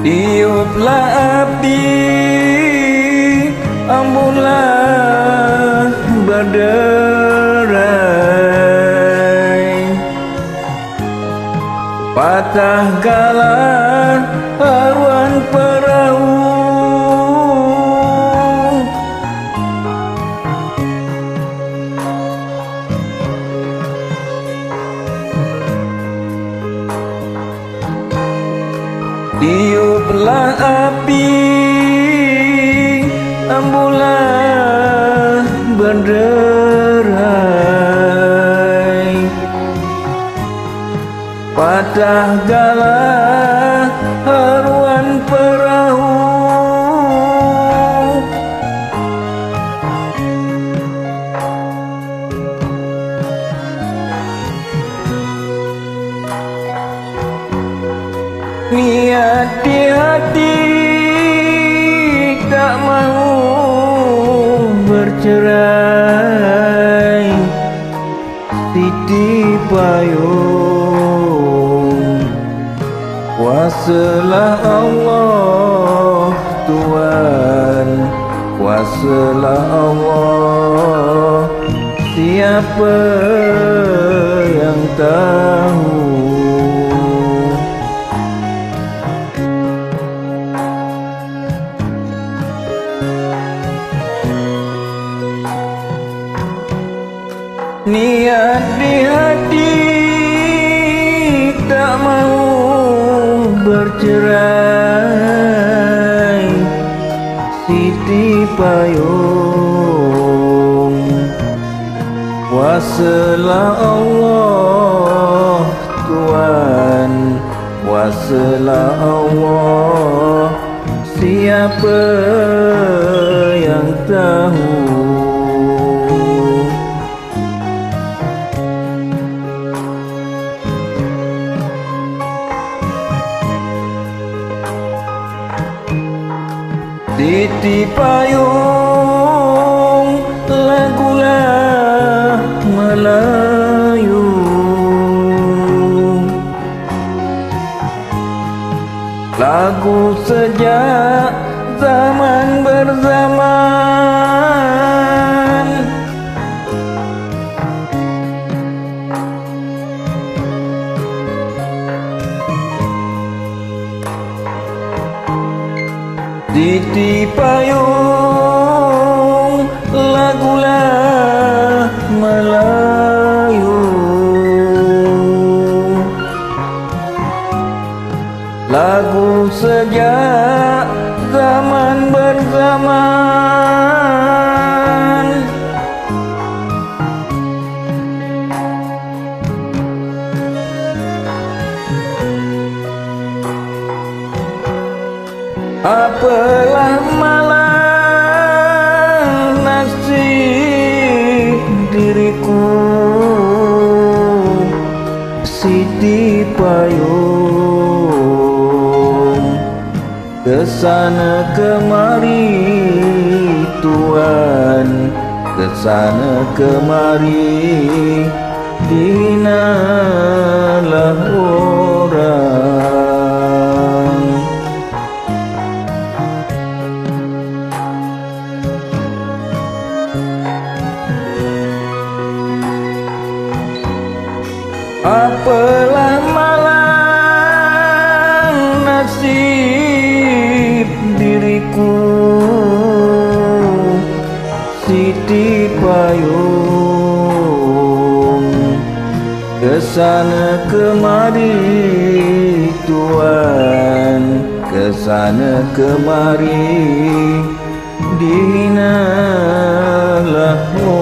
Tiuplah api Ambulah berderai. Patah galah haruan perahu Tiuplah api Ambulah berderai. Patah galah bercerai Siti payung Kuasalah Allah Tuhan. Kuasalah Allah. Siapa Niat di hati tak mau bercerai. Siti payung. Kuasalah Allah Tuhan. Kuasalah Allah. Siapa yang tahu Titi payung Lagula Melayu Lagu sejak zaman Lagu sejak zaman berzaman. Apalah malah nasib diriku Siti payung Kesana kemari Tuhan. Kesana kemari Dinalah orang. Apalah malang nasib Kesana kemari Tuhan. Kesana kemari Dinalah orang